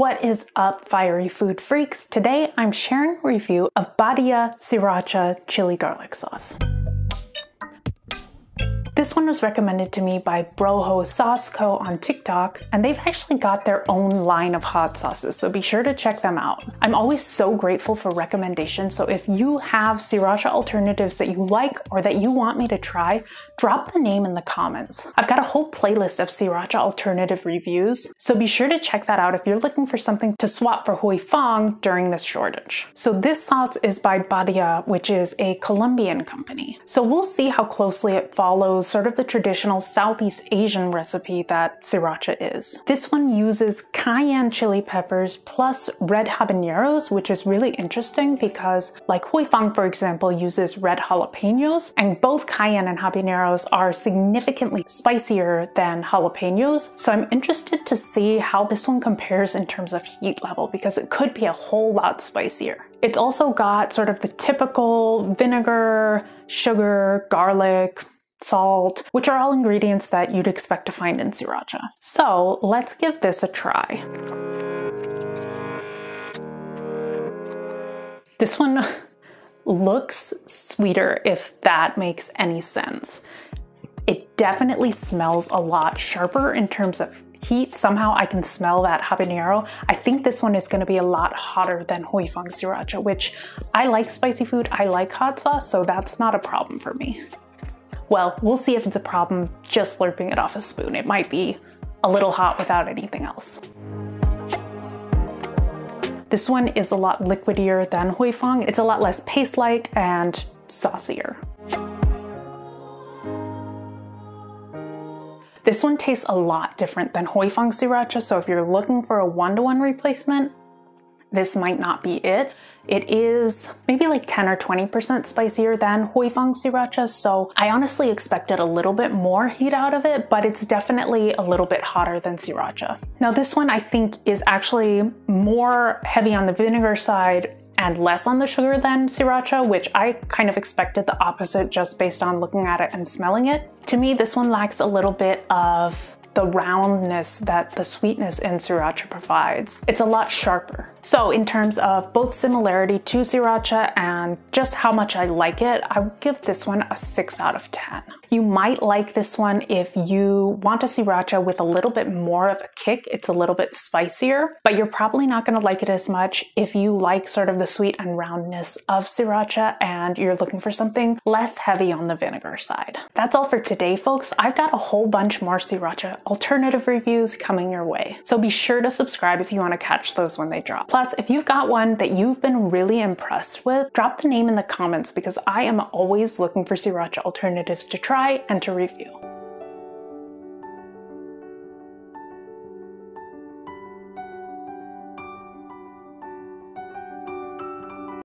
What is up, fiery food freaks? Today I'm sharing a review of Badia Sriracha Chili Garlic Sauce. This one was recommended to me by Broho Sauce Co on TikTok, and they've actually got their own line of hot sauces, so be sure to check them out. I'm always so grateful for recommendations, so if you have sriracha alternatives that you like or that you want me to try, drop the name in the comments. I've got a whole playlist of sriracha alternative reviews, so be sure to check that out if you're looking for something to swap for Huy Fong during this shortage. So this sauce is by Badia, which is a Colombian company. So we'll see how closely it follows sort of the traditional Southeast Asian recipe that sriracha is. This one uses cayenne chili peppers plus red habaneros, which is really interesting because like Huy Fong, for example, uses red jalapenos, and both cayenne and habaneros are significantly spicier than jalapenos. So I'm interested to see how this one compares in terms of heat level because it could be a whole lot spicier. It's also got sort of the typical vinegar, sugar, garlic, salt, which are all ingredients that you'd expect to find in sriracha. So let's give this a try. This one looks sweeter if that makes any sense. It definitely smells a lot sharper in terms of heat. Somehow I can smell that habanero. I think this one is gonna be a lot hotter than Huy Fong Sriracha, which I like spicy food, I like hot sauce, so that's not a problem for me. Well, we'll see if it's a problem just slurping it off a spoon. It might be a little hot without anything else. This one is a lot liquidier than Huy Fong. It's a lot less paste-like and saucier. This one tastes a lot different than Huy Fong Sriracha, so if you're looking for a one-to-one -one replacement, this might not be it. It is maybe like 10 or 20% spicier than Huy Fong Sriracha, so I honestly expected a little bit more heat out of it, but it's definitely a little bit hotter than Sriracha. Now this one I think is actually more heavy on the vinegar side and less on the sugar than Sriracha, which I kind of expected the opposite just based on looking at it and smelling it. To me, this one lacks a little bit of the roundness that the sweetness in sriracha provides. It's a lot sharper. So in terms of both similarity to sriracha and just how much I like it, I would give this one a 6 out of 10. You might like this one if you want a sriracha with a little bit more of a kick. It's a little bit spicier, but you're probably not going to like it as much if you like sort of the sweet and roundness of sriracha and you're looking for something less heavy on the vinegar side. That's all for today, folks. I've got a whole bunch more sriracha alternative reviews coming your way. So be sure to subscribe if you want to catch those when they drop. Plus, if you've got one that you've been really impressed with, drop the name in the comments because I am always looking for sriracha alternatives to try and to review.